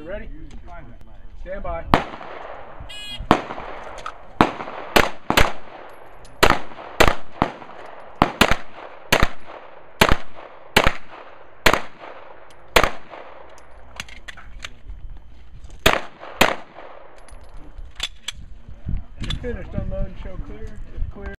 You Ready? Stand by. Finished unload, show clear. If clear.